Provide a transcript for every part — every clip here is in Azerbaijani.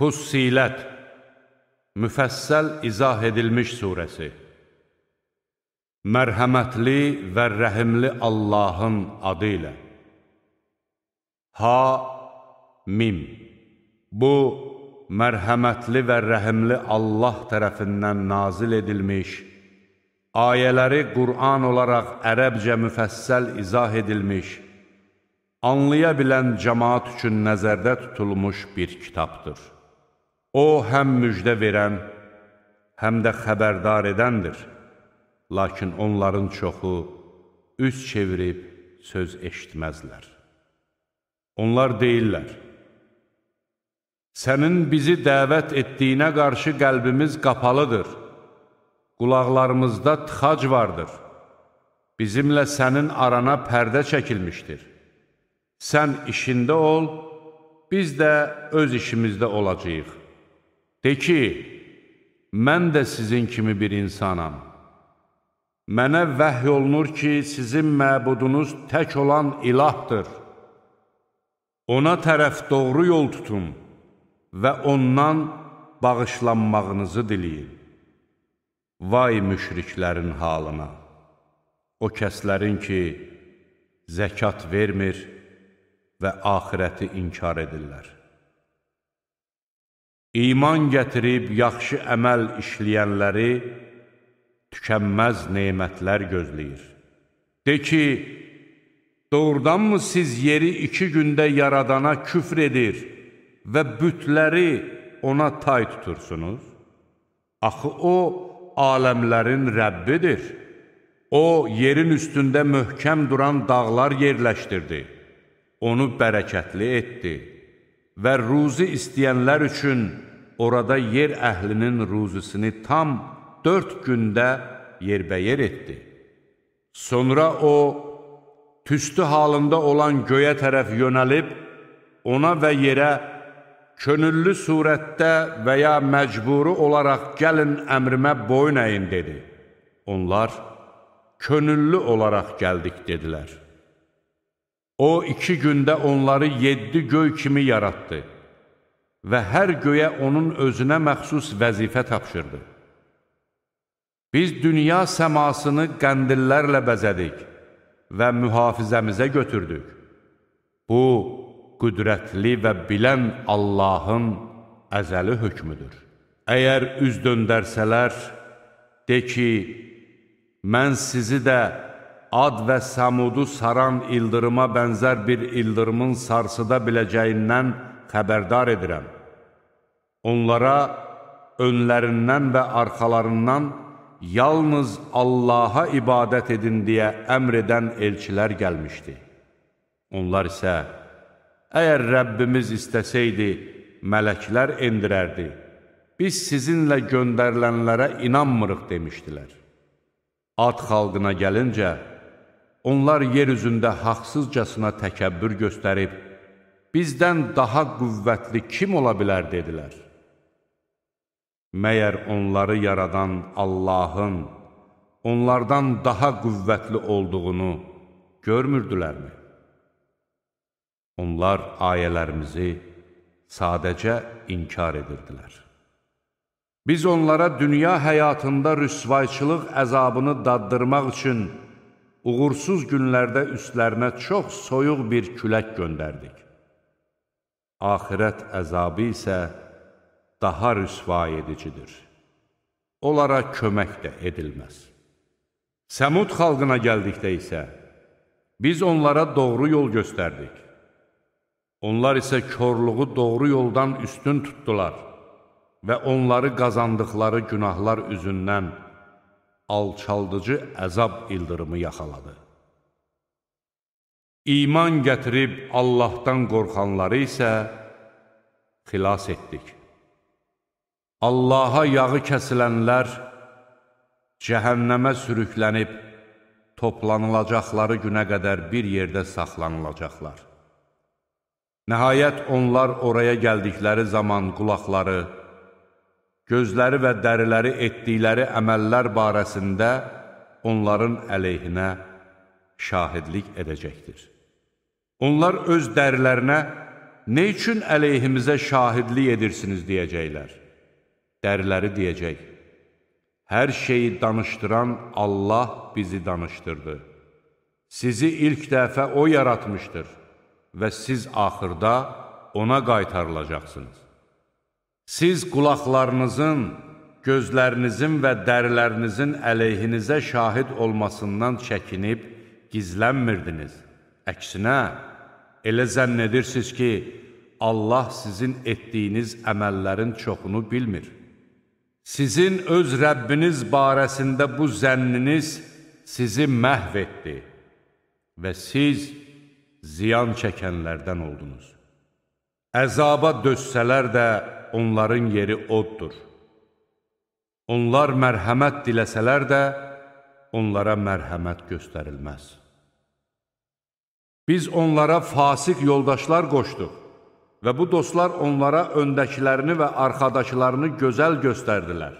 Fussilət Müfəssəl izah edilmiş surəsi. Mərhəmətli və rəhimli Allahın adı ilə. Ha, Mim. Bu, mərhəmətli və rəhimli Allah tərəfindən nazil edilmiş, ayələri Qur'an olaraq ərəbcə müfəssəl izah edilmiş, anlaya bilən cəmaat üçün nəzərdə tutulmuş bir kitabdır. O, həm müjdə verən, həm də xəbərdar edəndir. Lakin onların çoxu üz çevirib söz eşitməzlər. Onlar deyirlər, Sənin bizi dəvət etdiyinə qarşı qəlbimiz qapalıdır, qulaqlarımızda tıxac vardır, bizimlə sənin arana pərdə çəkilmişdir. Sən işində ol, biz də öz işimizdə olacaq. De ki, mən də sizin kimi bir insanam. Mənə vəhy olunur ki, sizin məbudunuz tək olan ilahdır. Ona tərəf doğru yol tutun və ondan bağışlanmağınızı diləyin. Vay müşriklərin halına! O kəslərin ki, zəkat vermir və axirəti inkar edirlər. İman gətirib yaxşı əməl işləyənləri tükənməz neymətlər gözləyir. De ki, doğrudanmı siz yeri iki gündə yaradana küfr edir və bütləri ona tay tutursunuz? Axı o, aləmlərin Rəbbidir. O, yerin üstündə möhkəm duran dağlar yerləşdirdi. Onu bərəkətli etdi və ruzi istəyənlər üçün orada yer əhlinin ruzisini tam dörd gündə yerbəyer etdi. Sonra o, tüstü halında olan göyə tərəf yönəlib, ona və yerə könüllü surətdə və ya məcburi olaraq gəlin əmrimə boyun əyin dedi. Onlar, könüllü olaraq gəldik, dedilər. O, iki gündə onları yeddi göy kimi yaratdı və hər göyə onun özünə məxsus vəzifə tapşırdı. Biz dünya səmasını qəndillərlə bəzədik və mühafizəmizə götürdük. Bu, qüdrətli və bilən Allahın əzəli hökmüdür. Əgər üz döndərsələr, de ki, mən sizi də Ad və Samudu saran ildırıma bənzər bir ildırımın sarsıda biləcəyindən xəbərdar edirəm. Onlara önlərindən və arxalarından yalnız Allaha ibadət edin deyə əmr edən elçilər gəlmişdi. Onlar isə, əgər Rəbbimiz istəsəydi, mələklər endirərdi, biz sizinlə göndərilənlərə inanmırıq demişdilər. Ad xalqına gəlincə, Onlar yer üzündə haqsızcasına təkəbbür göstərib, bizdən daha qüvvətli kim ola bilər, dedilər. Məyər onları yaradan Allahın onlardan daha qüvvətli olduğunu görmürdülərmi? Onlar ayələrimizi sadəcə inkar edirdilər. Biz onlara dünya həyatında rüsvayçılıq əzabını daddırmaq üçün uğursuz günlərdə üstlərinə çox soyuq bir külək göndərdik. Ahirət əzabı isə daha rüsvay edicidir. Onlara kömək də edilməz. Səmud xalqına gəldikdə isə, biz onlara doğru yol göstərdik. Onlar isə körluğu doğru yoldan üstün tutdular və onları qazandıqları günahlar üzündən alçaldıcı əzab ildırımı yaxaladı. İman gətirib Allahdan qorxanları isə xilas etdik. Allaha yağı kəsilənlər cəhənnəmə sürüklənib toplanılacaqları günə qədər bir yerdə saxlanılacaqlar. Nəhayət onlar oraya gəldikləri zaman qulaqları, gözləri və dəriləri etdikləri əməllər barəsində onların əleyhinə şahidlik edəcəkdir. Onlar öz dərilərinə nə üçün əleyhimizə şahidlik edirsiniz deyəcəklər. Dəriləri deyəcək, hər şeyi danışdıran Allah bizi danışdırdı. Sizi ilk dəfə O yaratmışdır və siz axırda ona qaytarılacaqsınız. Siz qulaqlarınızın, gözlərinizin və dərilərinizin əleyhinizə şahid olmasından çəkinib gizlənmirdiniz. Əksinə, elə zənn edirsiniz ki, Allah sizin etdiyiniz əməllərin çoxunu bilmir. Sizin öz Rəbbiniz barəsində bu zənniniz sizi məhv etdi və siz ziyan çəkənlərdən oldunuz. Əzaba dözsələr də onların yeri oddur. Onlar mərhəmət diləsələr də onlara mərhəmət göstərilməz. Biz onlara fasik yoldaşlar qoşduq və bu dostlar onlara öndəkilərini və arxadakılarını gözəl göstərdilər.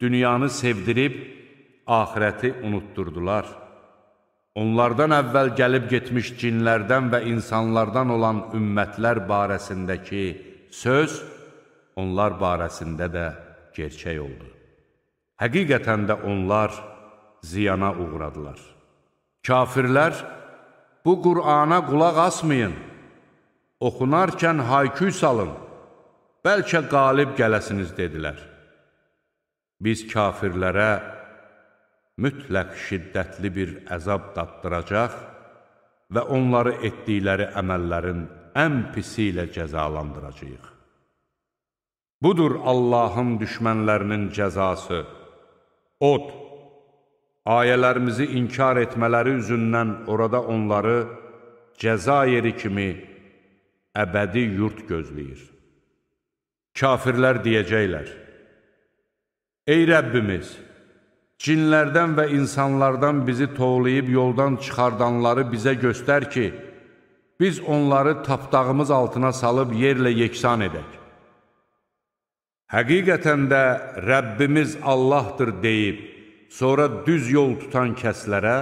Dünyanı sevdirib, ahirəti unutturdular. Onlardan əvvəl gəlib getmiş cinlərdən və insanlardan olan ümmətlər barəsindəki söz onlar barəsində də gerçək oldu. Həqiqətən də onlar ziyana uğradılar. Kafirlər, bu Qur'ana qulaq asmayın, oxunarkən hayküy salın, bəlkə qalib gələsiniz dedilər. Biz kafirlərə mütləq şiddətli bir əzab daddıracaq və onları etdikləri əməllərin ən pisi ilə cəzalandıracaq. Budur Allahın düşmənlərinin cəzası. Od, ayələrimizi inkar etmələri üzündən orada onları cəza yeri kimi əbədi yurt gözləyir. Kafirlər deyəcəklər, Ey Rəbbimiz, cinlərdən və insanlardan bizi tovlayıb yoldan çıxardanları bizə göstər ki, biz onları tapdağımız altına salıb yerlə yeksan edək. Həqiqətən də Rəbbimiz Allahdır deyib, sonra düz yol tutan kəslərə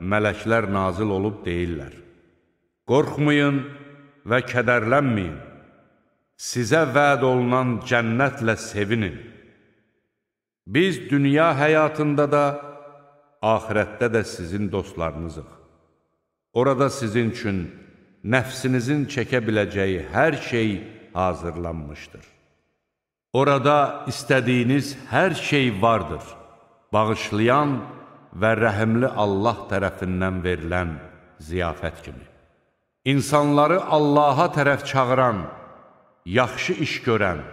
mələklər nazil olub deyirlər. Qorxmayın və kədərlənməyin, sizə vəd olunan cənnətlə sevinin. Biz dünya həyatında da, ahirətdə də sizin dostlarınızıq. Orada sizin üçün nəfsinizin çəkə biləcəyi hər şey hazırlanmışdır. Orada istədiyiniz hər şey vardır, bağışlayan və rəhimli Allah tərəfindən verilən ziyafət kimi. İnsanları Allaha tərəf çağıran, yaxşı iş görən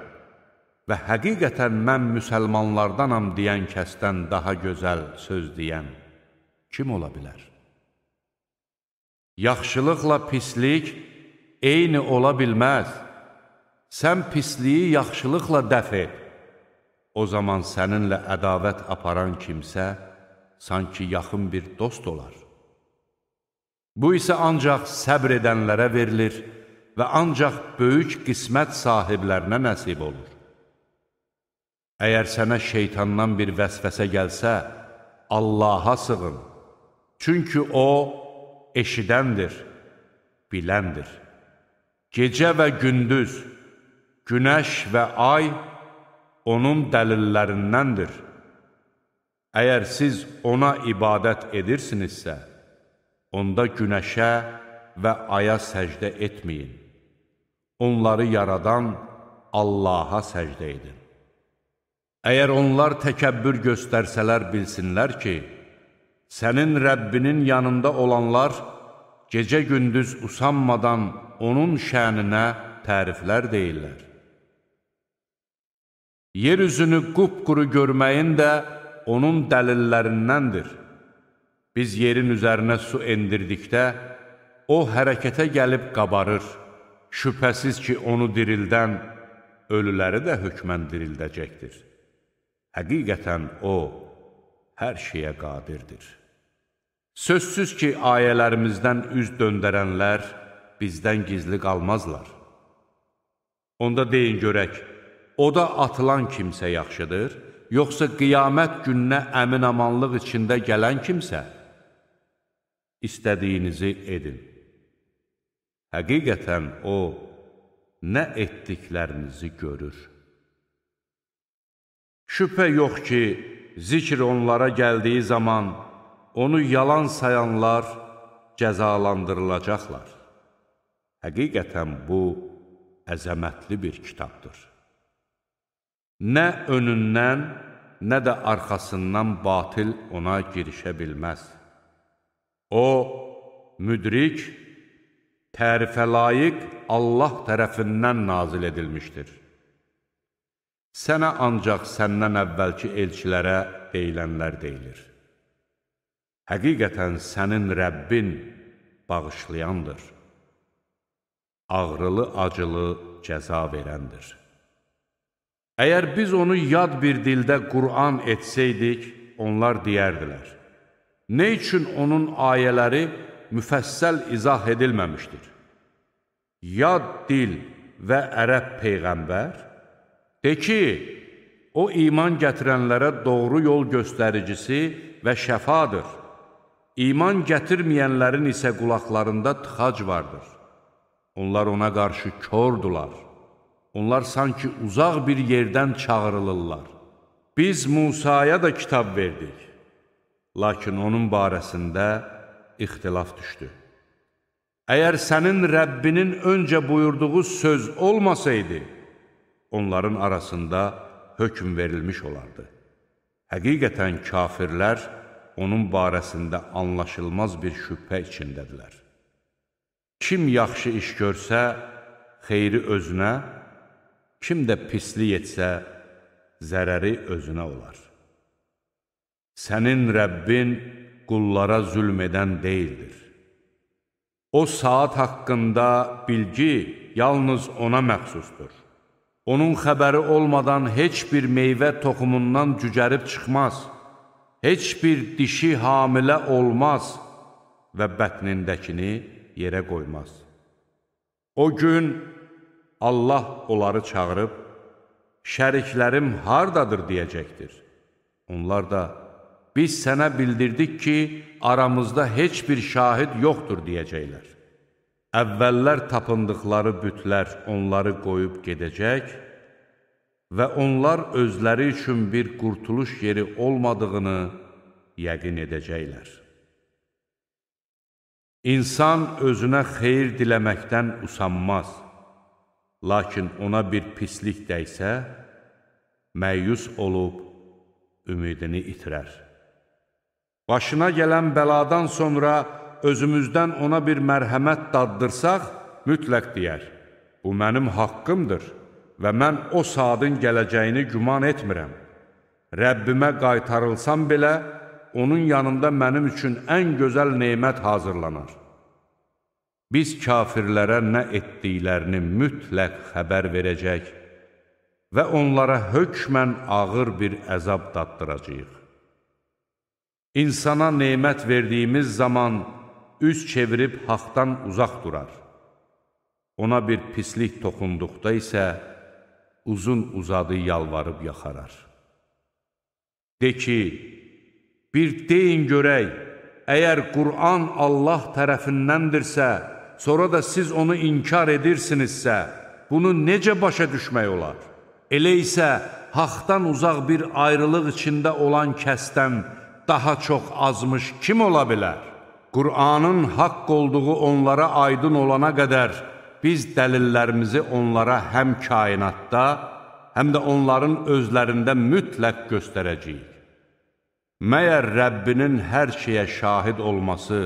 və həqiqətən mən müsəlmanlardanam deyən kəsdən daha gözəl söz deyən kim ola bilər? Yaxşılıqla pislik eyni ola bilməz sən pisliyi yaxşılıqla dəf et. O zaman səninlə ədavət aparan kimsə sanki yaxın bir dost olar. Bu isə ancaq səbr edənlərə verilir və ancaq böyük qismət sahiblərinə nəsib olur. Əgər sənə şeytandan bir vəsvəsə gəlsə, Allaha sığın. Çünki O eşidəndir, biləndir. Gecə və gündüz, Günəş və ay onun dəlillərindəndir. Əgər siz ona ibadət edirsinizsə, onda günəşə və aya səcdə etməyin. Onları yaradan Allaha səcdə edin. Əgər onlar təkəbbür göstərsələr bilsinlər ki, sənin Rəbbinin yanında olanlar gecə-gündüz usanmadan onun şəninə təriflər deyirlər. Yer üzünü qupquru görməyin də onun dəlillərindəndir. Biz yerin üzərinə su endirdikdə, o hərəkətə gəlib qabarır. Şübhəsiz ki, onu dirildən, ölüləri də hökmən dirildəcəkdir. Həqiqətən o, hər şeyə qadirdir. Sözsüz ki, ayələrimizdən üz döndərənlər bizdən gizli qalmazlar. Onda deyin görək, oda atılan kimsə yaxşıdır, yoxsa qiyamət gününə əmin-amanlıq içində gələn kimsə? İstədiyinizi edin. Həqiqətən O, nə etdiklərinizi görür. Şübhə yox ki, zikr onlara gəldiyi zaman onu yalan sayanlar cəzalandırılacaqlar. Həqiqətən bu əzəmətli bir kitabdır. Nə önündən, nə də arxasından batil ona girişə bilməz. O, müdrik, tərifə layiq Allah tərəfindən nazil edilmişdir. Sənə ancaq səndən əvvəlki elçilərə deyilənlər deyilir. Həqiqətən sənin Rəbbin bağışlayandır, ağrılı-acılı cəza verəndir. Əgər biz onu yad bir dildə Qur'an etsəydik, onlar deyərdilər. Nə üçün onun ayələri müfəssəl izah edilməmişdir? Yad dil və ərəb peyğəmbər? De ki, o iman gətirənlərə doğru yol göstəricisi və şəfadır. İman gətirməyənlərin isə qulaqlarında tıxac vardır. Onlar ona qarşı kordular. Onlar sanki uzaq bir yerdən çağırılırlar. Biz Musaya da kitab verdik. Lakin onun barəsində ixtilaf düşdü. Əgər sənin Rəbbinin öncə buyurduğu söz olmasaydı, onların arasında hökm verilmiş olardı. Həqiqətən kafirlər onun barəsində anlaşılmaz bir şübhə içindədirlər. Kim yaxşı iş görsə, xeyri özünə, Kim də pislik etsə, zərəri özünə olar. Sənin Rəbbin qullara zülm edən deyildir. O saat haqqında bilgi yalnız ona məxsusdur. Onun xəbəri olmadan heç bir meyvə toxumundan cücərib çıxmaz, heç bir dişi hamilə olmaz və bətnindəkini yerə qoymaz. O gün Allah onları çağırıb, şəriklərim hardadır deyəcəkdir. Onlar da, biz sənə bildirdik ki, aramızda heç bir şahid yoxdur deyəcəklər. Əvvəllər tapındıqları bütlər onları qoyub gedəcək və onlar özləri üçün bir qurtuluş yeri olmadığını yəqin edəcəklər. İnsan özünə xeyir diləməkdən usanmaz. Lakin ona bir pislik dəysə, məyus olub ümidini itirər. Başına gələn bəladan sonra özümüzdən ona bir mərhəmət daddırsaq, mütləq deyər, bu mənim haqqımdır və mən o saadın gələcəyini güman etmirəm. Rəbbimə qaytarılsam belə, onun yanında mənim üçün ən gözəl neymət hazırlanar. Biz kafirlərə nə etdiklərini mütləq xəbər verəcək və onlara hökmən ağır bir əzab daddıracaq. İnsana neymət verdiyimiz zaman üz çevirib haqdan uzaq durar. Ona bir pislik toxunduqda isə uzun-uzadı yalvarıb yaxarar. De ki, bir deyin görək, əgər Qur'an Allah tərəfindəndirsə, sonra da siz onu inkar edirsinizsə, bunu necə başa düşmək olar? Elə isə haqdan uzaq bir ayrılıq içində olan kəsdən daha çox azmış kim ola bilər? Qur'anın haqq olduğu onlara aydın olana qədər biz dəlillərimizi onlara həm kainatda, həm də onların özlərində mütləq göstərəcəyik. Məyər Rəbbinin hər şeyə şahid olması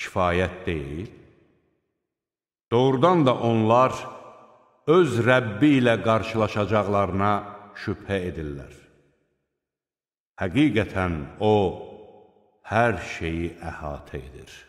kifayət deyil? Doğrudan da onlar öz Rəbbi ilə qarşılaşacaqlarına şübhə edirlər. Həqiqətən O, hər şeyi əhatə edir.